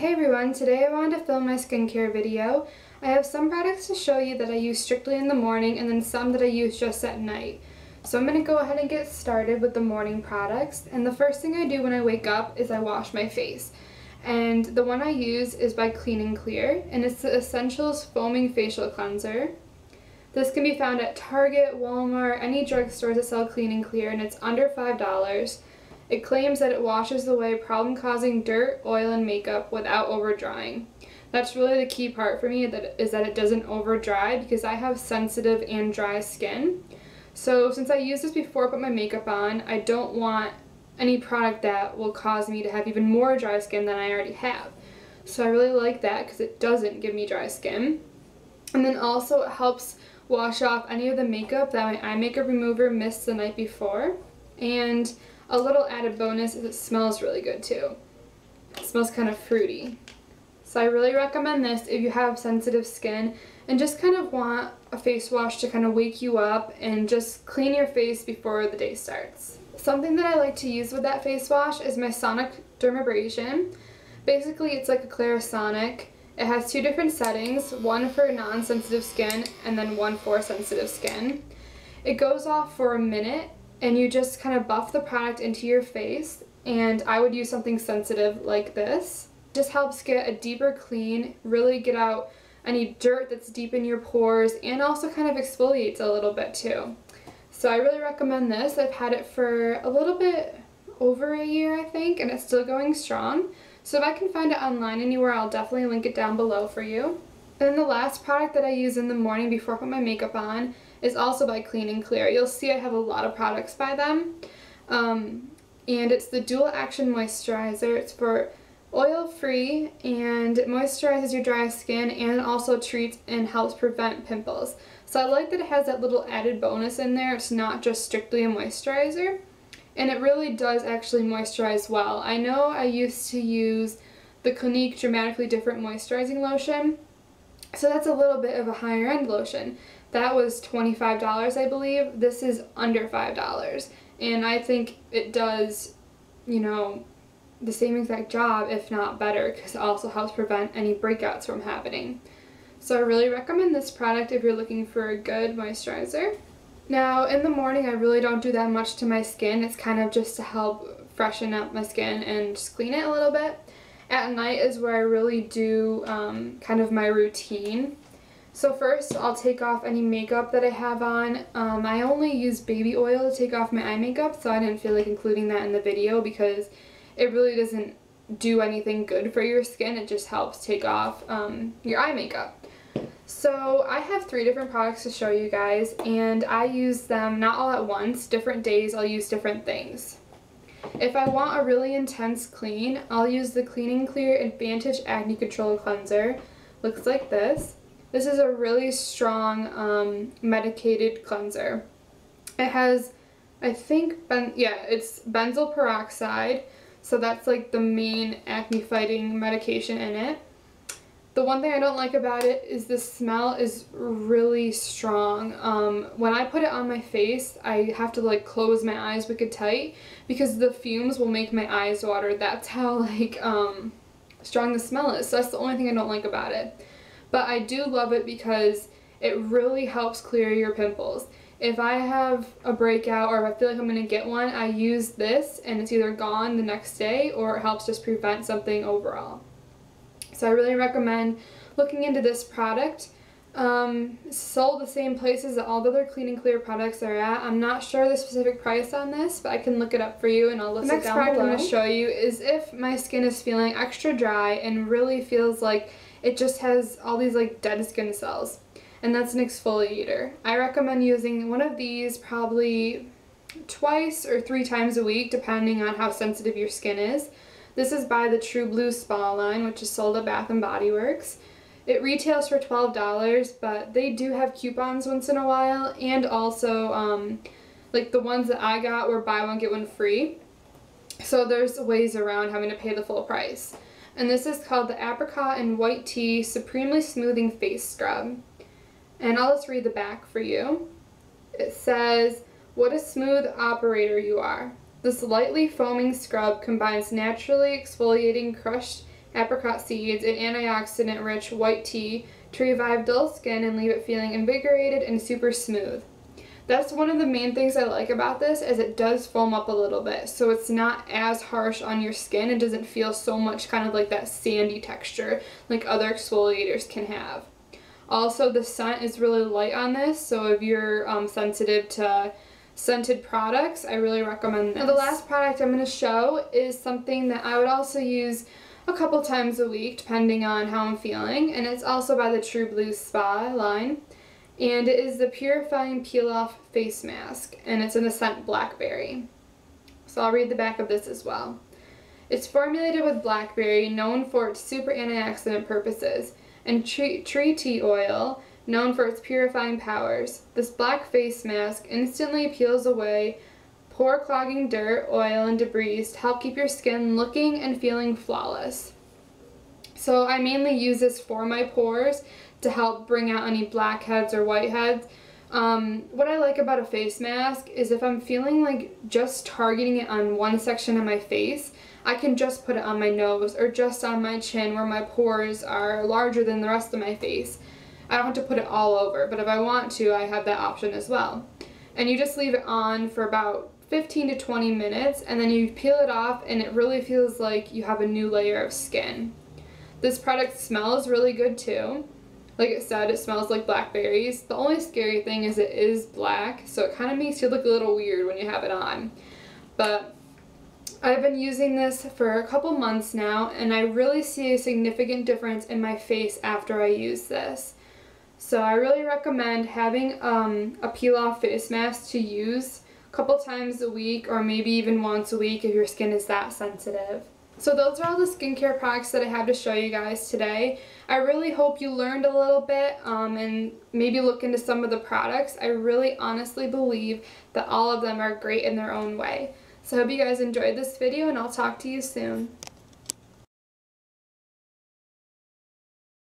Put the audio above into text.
Hey everyone, today I wanted to film my skincare video. I have some products to show you that I use strictly in the morning and then some that I use just at night. So I'm going to go ahead and get started with the morning products. And the first thing I do when I wake up is I wash my face. And the one I use is by Clean and Clear and it's the Essentials Foaming Facial Cleanser. This can be found at Target, Walmart, any drugstores that sell Clean and Clear and it's under $5. It claims that it washes away problem-causing dirt, oil, and makeup without over-drying. That's really the key part for me that is that it doesn't over-dry because I have sensitive and dry skin. So since I used this before I put my makeup on, I don't want any product that will cause me to have even more dry skin than I already have. So I really like that because it doesn't give me dry skin. And then also it helps wash off any of the makeup that my eye makeup remover missed the night before. And a little added bonus is it smells really good too. It smells kind of fruity. So I really recommend this if you have sensitive skin and just kind of want a face wash to kind of wake you up and just clean your face before the day starts. Something that I like to use with that face wash is my Sonic Dermabrasion. Basically it's like a Clarisonic. It has two different settings, one for non-sensitive skin and then one for sensitive skin. It goes off for a minute and you just kind of buff the product into your face and I would use something sensitive like this. Just helps get a deeper clean, really get out any dirt that's deep in your pores and also kind of exfoliates a little bit too. So I really recommend this. I've had it for a little bit over a year I think and it's still going strong. So if I can find it online anywhere I'll definitely link it down below for you. And then the last product that I use in the morning before I put my makeup on is also by Clean and Clear. You'll see I have a lot of products by them. Um, and it's the Dual Action Moisturizer. It's for oil-free and it moisturizes your dry skin and also treats and helps prevent pimples. So I like that it has that little added bonus in there. It's not just strictly a moisturizer. And it really does actually moisturize well. I know I used to use the Clinique Dramatically Different Moisturizing Lotion. So that's a little bit of a higher end lotion. That was $25, I believe. This is under $5. And I think it does, you know, the same exact job, if not better, because it also helps prevent any breakouts from happening. So I really recommend this product if you're looking for a good moisturizer. Now, in the morning, I really don't do that much to my skin. It's kind of just to help freshen up my skin and just clean it a little bit. At night is where I really do um, kind of my routine. So first I'll take off any makeup that I have on. Um, I only use baby oil to take off my eye makeup so I didn't feel like including that in the video because it really doesn't do anything good for your skin. It just helps take off um, your eye makeup. So I have three different products to show you guys and I use them not all at once. Different days I'll use different things. If I want a really intense clean, I'll use the Clean and Clear Advantage Acne Control Cleanser. Looks like this. This is a really strong um, medicated cleanser. It has, I think, ben yeah, it's benzoyl peroxide, so that's like the main acne fighting medication in it. The one thing I don't like about it is the smell is really strong. Um, when I put it on my face, I have to like close my eyes wicked tight because the fumes will make my eyes water. That's how like um, strong the smell is. So that's the only thing I don't like about it. But I do love it because it really helps clear your pimples. If I have a breakout or if I feel like I'm going to get one, I use this and it's either gone the next day or it helps just prevent something overall. So I really recommend looking into this product. Um, sold the same places that all the other Clean and Clear products are at. I'm not sure the specific price on this, but I can look it up for you and I'll list it down below. The product I'm going to show you is if my skin is feeling extra dry and really feels like it just has all these like dead skin cells and that's an exfoliator. I recommend using one of these probably twice or three times a week depending on how sensitive your skin is. This is by the True Blue Spa line which is sold at Bath & Body Works. It retails for $12 but they do have coupons once in a while and also um, like the ones that I got were buy one get one free. So there's ways around having to pay the full price and this is called the Apricot and White Tea Supremely Smoothing Face Scrub. And I'll just read the back for you. It says, what a smooth operator you are. This lightly foaming scrub combines naturally exfoliating crushed apricot seeds, and antioxidant-rich white tea to revive dull skin and leave it feeling invigorated and super smooth. That's one of the main things I like about this is it does foam up a little bit so it's not as harsh on your skin. It doesn't feel so much kind of like that sandy texture like other exfoliators can have. Also the scent is really light on this so if you're um, sensitive to scented products I really recommend this. Now the last product I'm going to show is something that I would also use a couple times a week depending on how I'm feeling and it's also by the True Blue Spa line and it is the Purifying Peel Off Face Mask, and it's in the scent Blackberry. So I'll read the back of this as well. It's formulated with blackberry, known for its super antioxidant purposes, and tree, tree tea oil, known for its purifying powers. This black face mask instantly peels away pore clogging dirt, oil, and debris to help keep your skin looking and feeling flawless. So I mainly use this for my pores to help bring out any blackheads or whiteheads. Um, what I like about a face mask is if I'm feeling like just targeting it on one section of my face, I can just put it on my nose or just on my chin where my pores are larger than the rest of my face. I don't have to put it all over, but if I want to, I have that option as well. And you just leave it on for about 15 to 20 minutes and then you peel it off and it really feels like you have a new layer of skin. This product smells really good too. Like it said, it smells like blackberries. The only scary thing is it is black, so it kind of makes you look a little weird when you have it on. But I've been using this for a couple months now, and I really see a significant difference in my face after I use this. So I really recommend having um, a peel-off face mask to use couple times a week or maybe even once a week if your skin is that sensitive. So those are all the skincare products that I have to show you guys today. I really hope you learned a little bit um, and maybe look into some of the products. I really honestly believe that all of them are great in their own way. So I hope you guys enjoyed this video and I'll talk to you soon.